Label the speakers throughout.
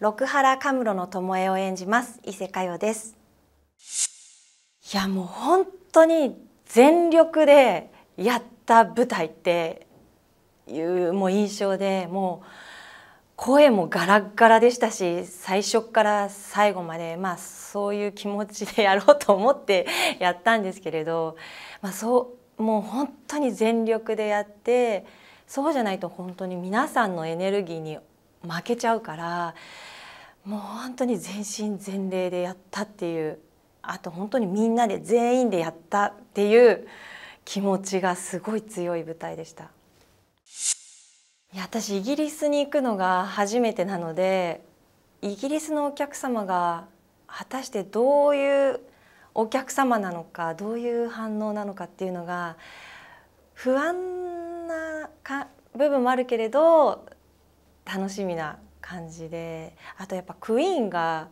Speaker 1: 六原カムロの巴を演じます。伊勢佳代です。いやもう本当に全力でやった舞台っていうもう印象でもう声もガラッガラでしたし最初から最後までまあそういう気持ちでやろうと思ってやったんですけれど、まあ、そうもう本当に全力でやってそうじゃないと本当に皆さんのエネルギーに負けちゃうからもう本当に全身全霊でやったっていうあと本当にみんなで全員でやったっていう気持ちがすごい強い舞台でした。いや私イギリスに行くのが初めてなのでイギリスのお客様が果たしてどういうお客様なのかどういう反応なのかっていうのが不安なか部分もあるけれど楽しみな感じであとやっぱクイーンが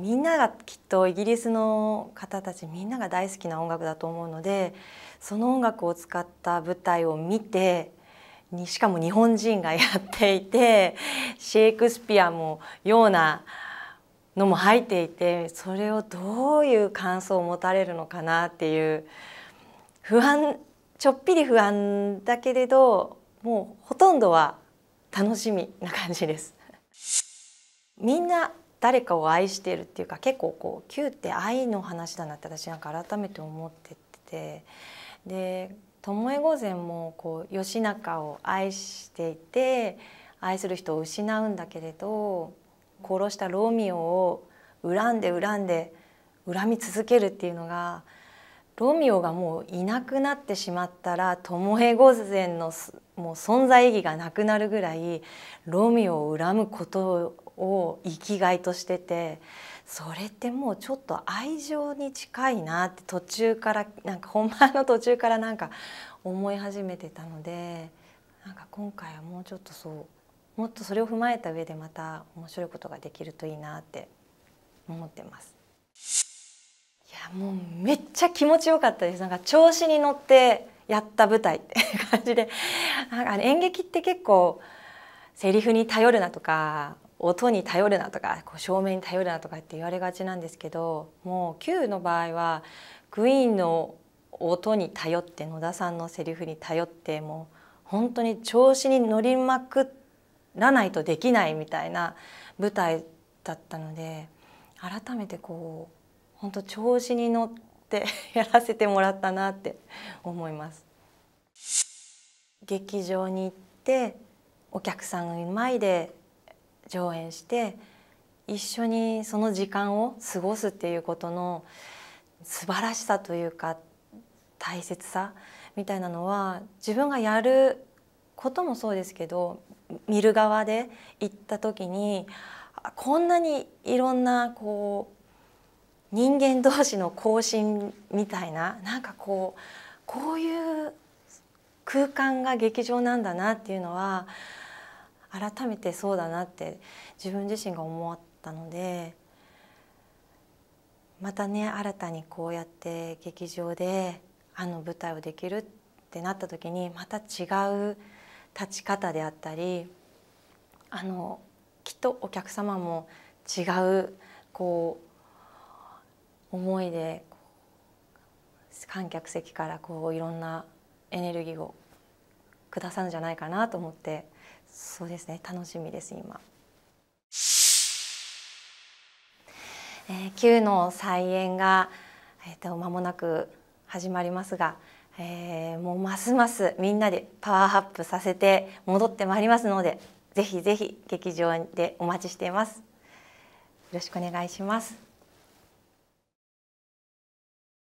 Speaker 1: みんながきっとイギリスの方たちみんなが大好きな音楽だと思うのでその音楽を使った舞台を見てにしかも日本人がやっていてシェイクスピアもようなのも入っていてそれをどういう感想を持たれるのかなっていう不安ちょっぴり不安だけれどもうほとんどは楽しみな感じです。みんな誰かを愛しているっていうか結構こう Q って愛の話だなって私なんか改めて思っててで巴御前もこう義仲を愛していて愛する人を失うんだけれど殺したロミオを恨んで恨んで恨み続けるっていうのがロミオがもういなくなってしまったら巴御前のもう存在意義がなくなるぐらいロミオを恨むことを生きがいとしててそれってもうちょっと愛情に近いなって途中からなんか本番の途中からなんか思い始めてたのでなんか今回はもうちょっとそうもっとそれを踏まえた上でまた面白いことができるといいなって思ってます。やもうめっちゃ気持ちよかったです。なんか調子に乗ってやった舞台って 感じで。なんか演劇って結構セリフに頼るなとか音に頼るなとかこう照明に頼るなとかって言われがちなんですけどもう Q の場合はクイーンの音に頼って野田さんのセリフに頼ってもう本当に調子に乗りまくらないとできないみたいな舞台だったので改めてこう本当調子に乗って やらせてもらったなって思います。劇場に行ってお客さんの前で上演して一緒にその時間を過ごすっていうことの素晴らしさというか大切さみたいなのは自分がやることもそうですけど見る側で行った時にこんなにいろんなこう人間同士の交信みたいななんかこうこういう空間が劇場なんだなっていうのは改めてそうだなって自分自身が思ったのでまたね新たにこうやって劇場であの舞台をできるってなった時にまた違う立ち方であったりあのきっとお客様も違うこう思いで観客席からこういろんなエネルギーをくださるんじゃないかなと思ってそうですね楽しみです今。えー、Q の再演が、えーと、間もなく始まりますが、えー、もうますますみんなでパワーアップさせて戻ってまいりますのでぜひぜひ劇場でお待ちしています。よろしくお願いします。